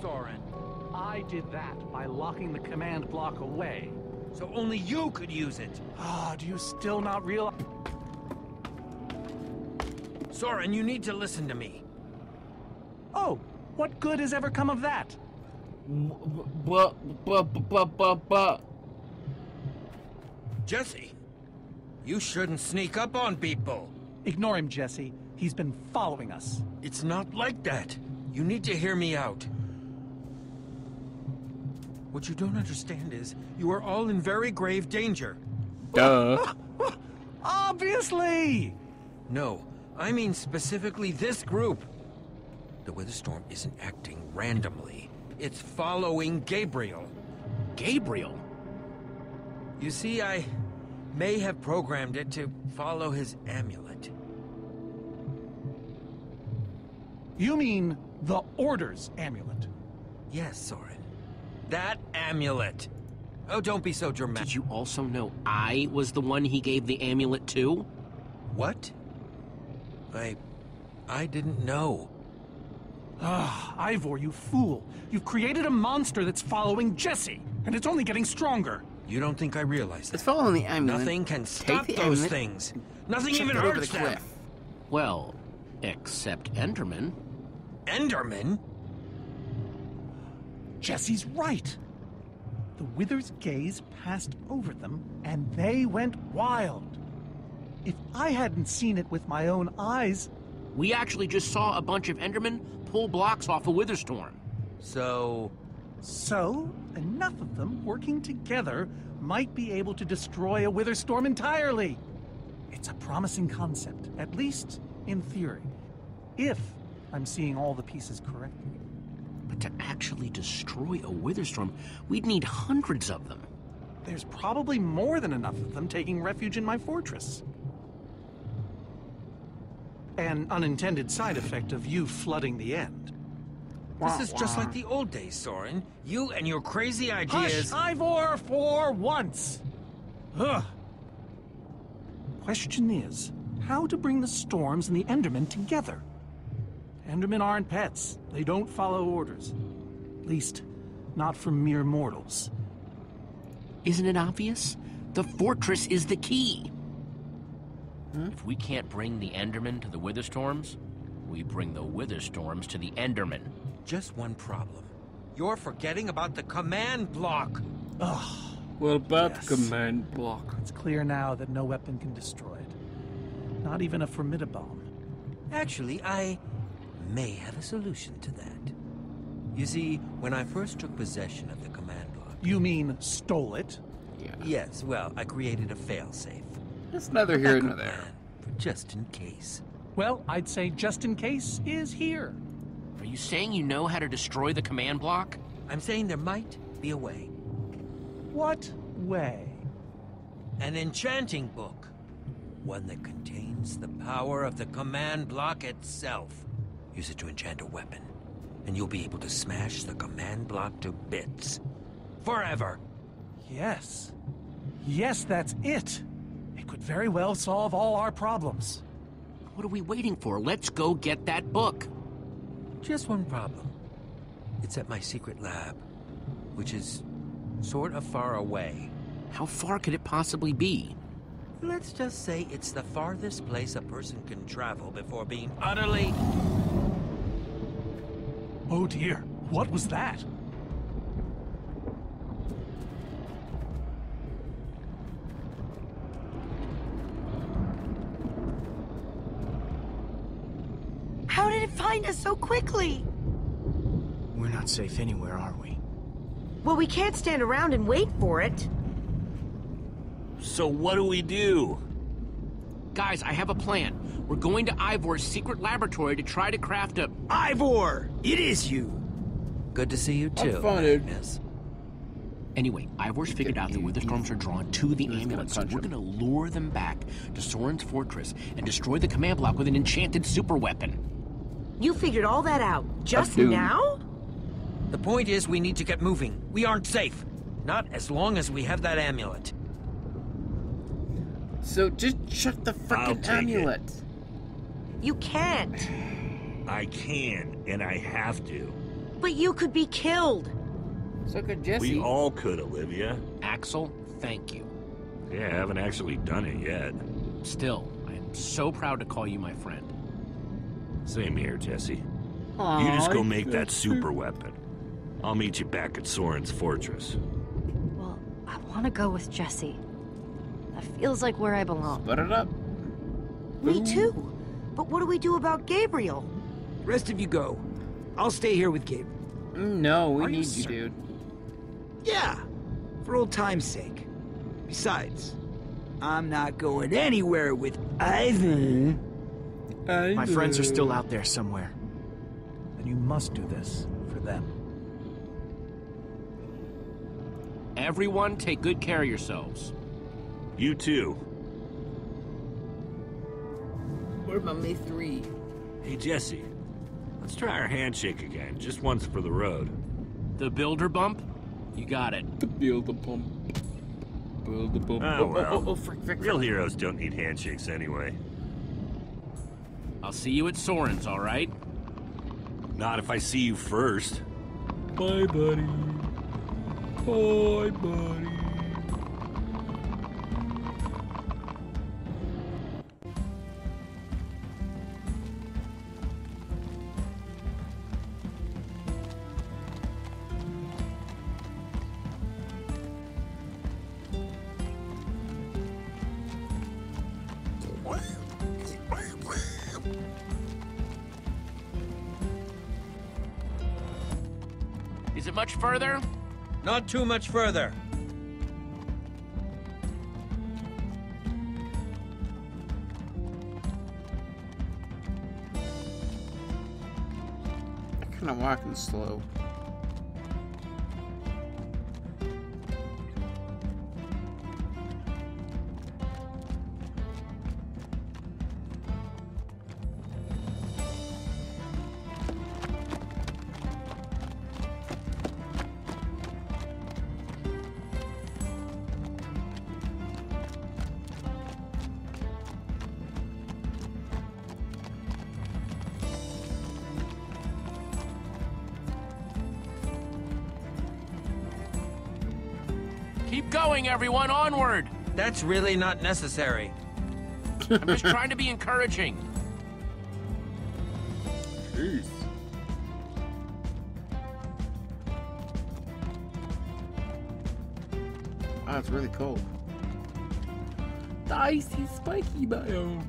Soren. I did that by locking the command block away. So only you could use it. Ah, do you still not realize? Soren, you need to listen to me. Oh, what good has ever come of that? But, but, but, but, but. Jesse, you shouldn't sneak up on people. Ignore him, Jesse. He's been following us. It's not like that. You need to hear me out. What you don't understand is, you are all in very grave danger. Duh. Obviously! No, I mean specifically this group. The Wither storm isn't acting randomly. It's following Gabriel. Gabriel? You see, I may have programmed it to follow his amulet. You mean the Order's amulet? Yes, Soren. That amulet. Oh, don't be so dramatic. Did you also know I was the one he gave the amulet to? What? I... I didn't know. Ah, Ivor, you fool. You've created a monster that's following Jesse, and it's only getting stronger. You don't think I realize that? It's following the amulet. Nothing can Take stop those amulet, things. Nothing even it over hurts the them. cliff. Well, except Enderman. Enderman? Jesse's right. The Wither's gaze passed over them, and they went wild. If I hadn't seen it with my own eyes, We actually just saw a bunch of Endermen pull blocks off a Witherstorm. So... so enough of them working together might be able to destroy a Wither storm entirely. It's a promising concept, at least in theory. If I'm seeing all the pieces correctly. But to actually destroy a Witherstorm, we'd need hundreds of them. There's probably more than enough of them taking refuge in my fortress. An unintended side effect of you flooding the end. This is just like the old days, Soren. You and your crazy ideas... Hush, Ivor, for once! Ugh. Question is, how to bring the storms and the Endermen together? Endermen aren't pets. They don't follow orders. At least, not from mere mortals. Isn't it obvious? The fortress is the key. If we can't bring the Endermen to the Witherstorms, we bring the Witherstorms to the Endermen. Just one problem. You're forgetting about the command block. Ugh. Well, about Yes. the command block? It's clear now that no weapon can destroy it. Not even a formidabomb. Actually, I may have a solution to that. You see, when I first took possession of the command block... You mean stole it? Yeah. Yes, well, I created a failsafe. It's neither here nor there. For just in case. Well, I'd say just in case is here. Are you saying you know how to destroy the command block? I'm saying there might be a way. What way? An enchanting book. One that contains the power of the command block itself. Use it to enchant a weapon, and you'll be able to smash the command block to bits. Forever. Yes. Yes, that's it. It could very well solve all our problems. What are we waiting for? Let's go get that book. Just one problem. It's at my secret lab, which is sort of far away. How far could it possibly be? Let's just say it's the farthest place a person can travel before being utterly. Oh dear, what was that? How did it find us so quickly? We're not safe anywhere, are we? Well, we can't stand around and wait for it. So what do we do? Guys, I have a plan. We're going to Ivor's secret laboratory to try to craft a. Ivor! It is you! Good to see you too. fine, dude. Agnes. Anyway, Ivor's figured out the Witherstorms are drawn to the He amulet, so we're gonna lure them back to Soren's fortress and destroy the command block with an enchanted super weapon. You figured all that out just now? The point is, we need to get moving. We aren't safe. Not as long as we have that amulet. So just shut the I'll frickin' take it. amulet. You can't. I can, and I have to. But you could be killed. So could Jesse. We all could, Olivia. Axel, thank you. Yeah, I haven't actually done it yet. Still, I am so proud to call you my friend. Same here, Jesse. Aw, You just go make that that's super weapon. I'll meet you back at Soren's fortress. Well, I want to go with Jesse. That feels like where I belong. Split it up. Me too. But what do we do about Gabriel? Rest of you go. I'll stay here with Gabe. Mm, No, we Are need you, cer- dude. Yeah, for old time's sake. Besides, I'm not going anywhere with Ivor. My friends are still out there somewhere. Then you must do this for them. Everyone, take good care of yourselves. You too. What about me three? Hey, Jesse. Let's try our handshake again, just once for the road. The builder bump? You got it. To build a pump. Build a pump. Oh, oh, oh, well. oh, oh, frick, frick, Real frick. heroes don't need handshakes anyway. I'll see you at Soren's, all right? Not if I see you first. Bye, buddy. Bye, buddy. Further? Not too much further. Kind of walking slow. Keep going, everyone, onward! That's really not necessary. I'm just trying to be encouraging. Jeez. Wow, it's really cold. The icy spiky biome.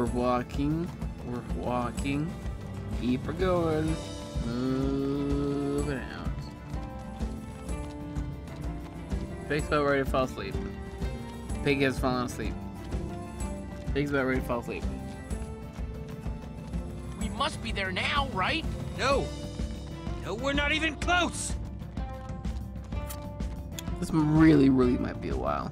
We're walking. We're walking. Keep her going. Moving out. Pig's about ready to fall asleep. Pig has fallen asleep. Pig's about ready to fall asleep. We must be there now, right? No. No, we're not even close. This really, really might be a while.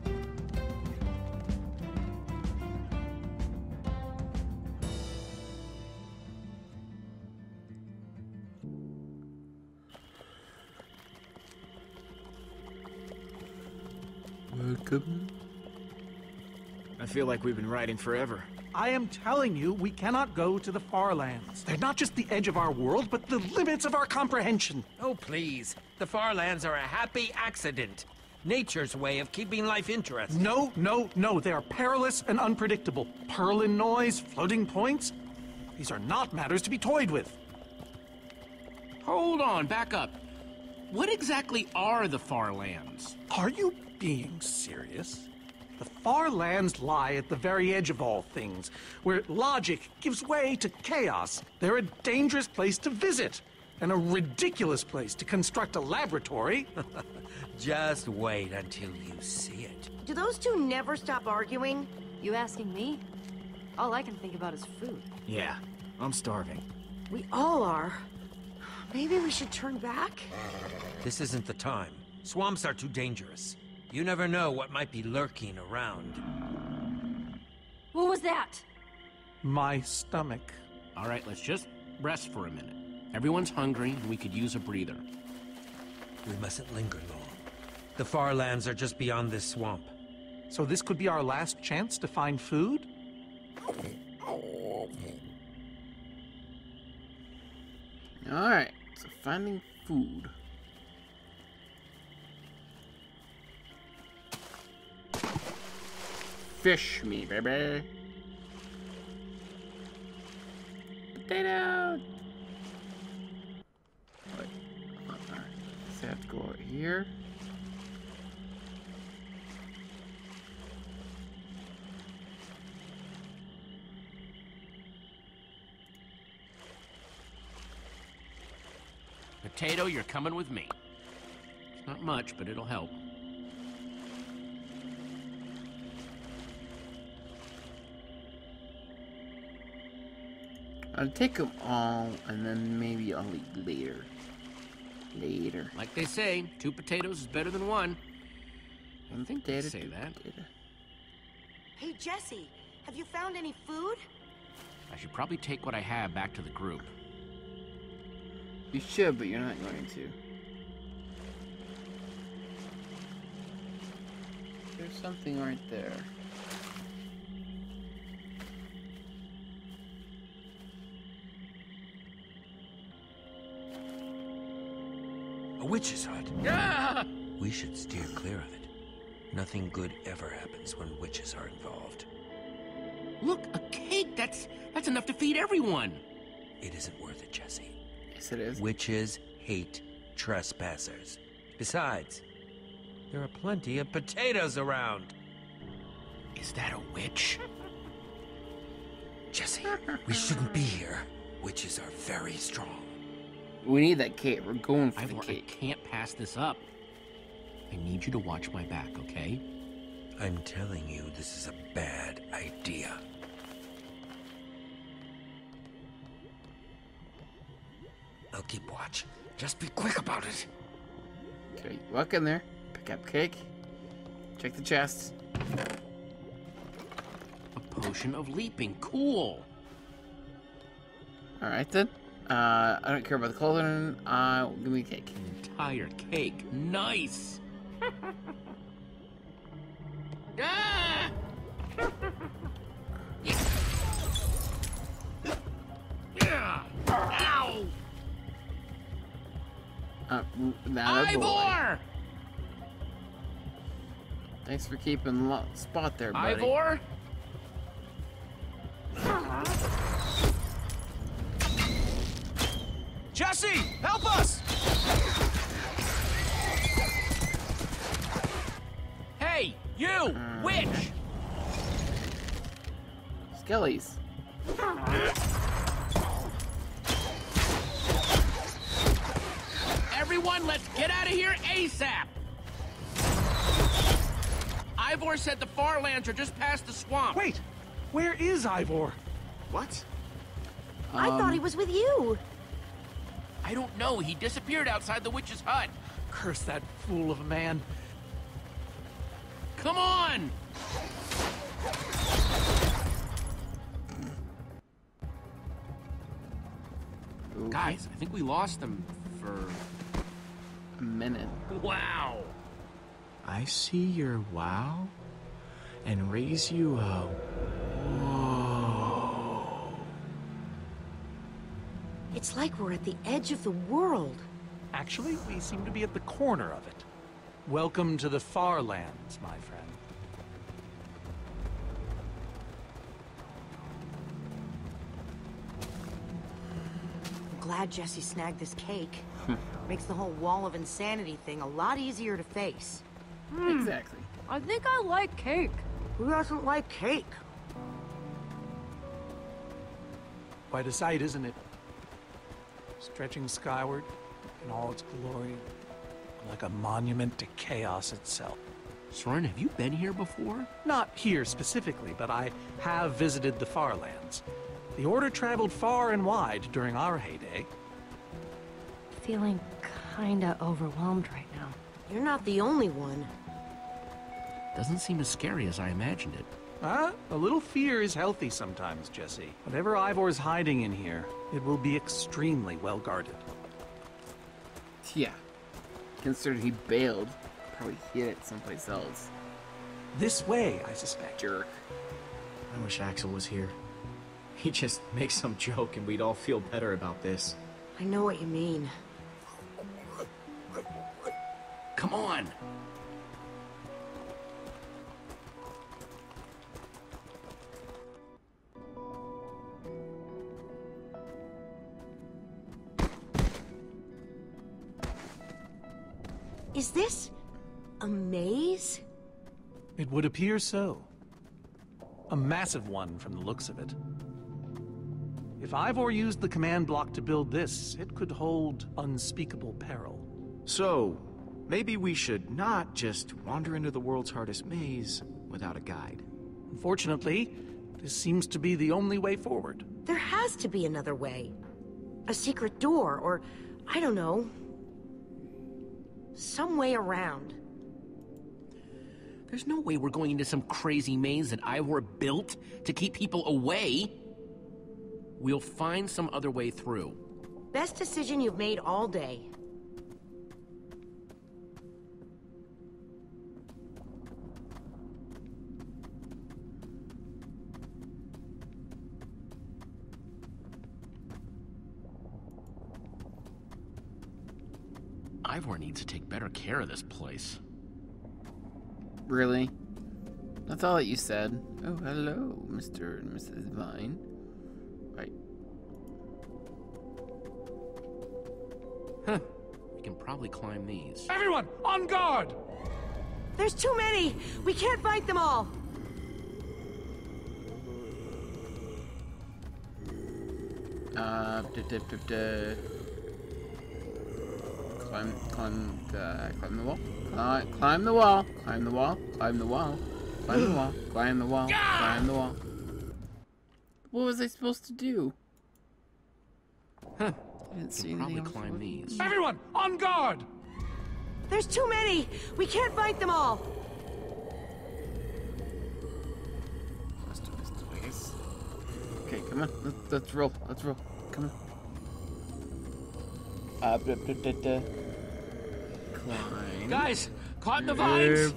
Feel like we've been riding forever. I am telling you, we cannot go to the far lands. They're not just the edge of our world, but the limits of our comprehension. Oh, please. The far lands are a happy accident. Nature's way of keeping life interesting. No, no, no. They are perilous and unpredictable. Perlin noise, floating points. These are not matters to be toyed with. Hold on, back up. What exactly are the far lands? Are you being serious? The far lands lie at the very edge of all things, where logic gives way to chaos. They're a dangerous place to visit, and a ridiculous place to construct a laboratory. Just wait until you see it. Do those two never stop arguing? You asking me? All I can think about is food. Yeah, I'm starving. We all are. Maybe we should turn back? This isn't the time. Swamps are too dangerous. You never know what might be lurking around. What was that? My stomach. All right, let's just rest for a minute. Everyone's hungry, and we could use a breather. We mustn't linger long. The far lands are just beyond this swamp. So this could be our last chance to find food? Alright, so finding food. Fish me, baby. Potato! Wait, alright. So I have to go over here. Potato, you're coming with me. It's not much, but it'll help. I'll take them all, and then maybe I'll eat later. Later. Like they say, two potatoes is better than one. I think they Potato, say that. potato. Hey, Jesse, have you found any food? I should probably take what I have back to the group. You should, but you're not going to. There's something right there. Witch's hut. Ah! We should steer clear of it. Nothing good ever happens when witches are involved. Look, a cake! That's that's enough to feed everyone. It isn't worth it, Jesse. Yes, it is. Witches hate trespassers. Besides, there are plenty of potatoes around. Is that a witch? Jesse, we shouldn't be here. Witches are very strong. We need that cake. We're going for the Ivor, I cake. can't pass this up. I need you to watch my back, okay? I'm telling you, this is a bad idea. I'll keep watch. Just be quick about it. Okay, walk in there. Pick up cake. Check the chests. A potion of leaping. Cool. All right then. Uh, I don't care about the clothing. Uh, give me a cake. Entire cake. Nice. ah! yeah. Ow! Uh, that. Ivor! Thanks for keeping spot there, buddy. Ivor? Jesse, help us! Hey, you! Witch! Skellies. Everyone, let's get out of here ASAP! Ivor said the far lands are just past the swamp. Wait, where is Ivor? What? Um, I thought he was with you. I don't know. He disappeared outside the witch's hut. Curse that fool of a man. Come on! Okay. Guys, I think we lost them for. A minute. Wow! I see your wow and raise you a It's like we're at the edge of the world. Actually, we seem to be at the corner of it. Welcome to the far lands, my friend. I'm glad Jesse snagged this cake. Makes the whole wall of insanity thing a lot easier to face. Hmm. Exactly. I think I like cake. Who doesn't like cake? Quite a sight, isn't it? Stretching skyward in all its glory, like a monument to chaos itself. Soren, have you been here before? Not here specifically, but I have visited the Farlands. The Order traveled far and wide during our heyday. feeling kinda overwhelmed right now. You're not the only one. Doesn't seem as scary as I imagined it. Huh? A little fear is healthy sometimes, Jesse. Whatever Ivor's hiding in here, it will be extremely well guarded. Yeah. Considered he bailed, probably hid it someplace else. This way, I suspect. Jerk. I wish Axel was here. He'd just make some joke and we'd all feel better about this. I know what you mean. Come on! Is this a maze? It would appear so. A massive one from the looks of it. If Ivor used the command block to build this, it could hold unspeakable peril. So, maybe we should not just wander into the world's hardest maze without a guide. Unfortunately, this seems to be the only way forward. There has to be another way. A secret door, or I don't know. Some way around. There's no way we're going into some crazy maze that Ivor built to keep people away. We'll find some other way through. Best decision you've made all day. To take better care of this place. Really? That's all that you said. Oh, hello, Mr. and Mrs. Vine. Right. Huh. We can probably climb these. Everyone, on guard! There's too many! We can't fight them all! Uh, duh, duh, duh, duh. Climb, climb, uh, climb the wall. Climb, climb the wall. Climb the wall. Climb the wall. Climb the wall. Climb the wall. Climb the wall. What was I supposed to do? Huh. I didn't see Can anything probably climb these. Everyone, on guard! There's too many! We can't fight them all! Let's do this, I guess. Okay, come on. Let's, let's roll. Let's roll. Come on. Uh, duh, duh, duh, duh. Climb. Guys, caught in the vines!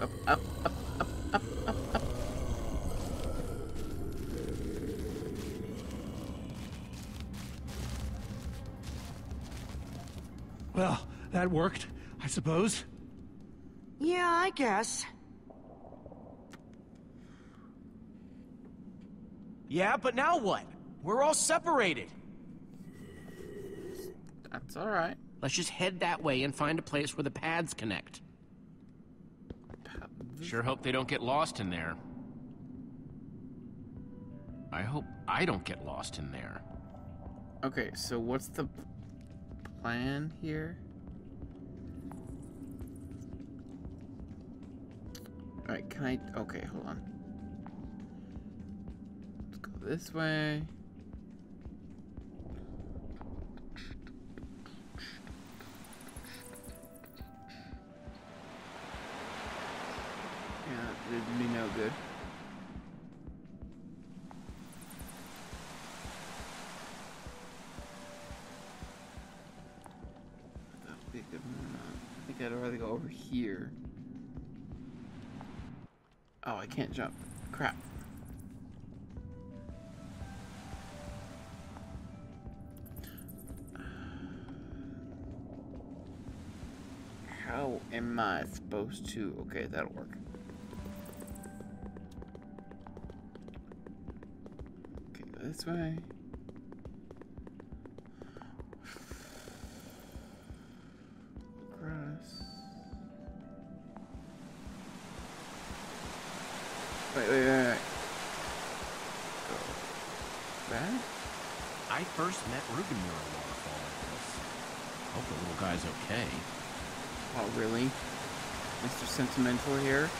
Up, up, up. Well, that worked, I suppose. Yeah, I guess. Yeah, but now what? We're all separated. That's alright. Let's just head that way and find a place where the pads connect. Sure hope they don't get lost in there. I hope I don't get lost in there. Okay, so what's the plan here? Alright, can I... Okay, hold on. This way. Yeah, it'd be no good. Good one. I think I'd rather go over here. Oh, I can't jump. Crap. Am supposed to? Okay, that'll work. Okay, go this way. Across. Wait, wait, wait, wait. Oh. Go back? I first met Reuben near a waterfall like this. Hope the little guy's okay. Oh, really? Mr. Sentimental here?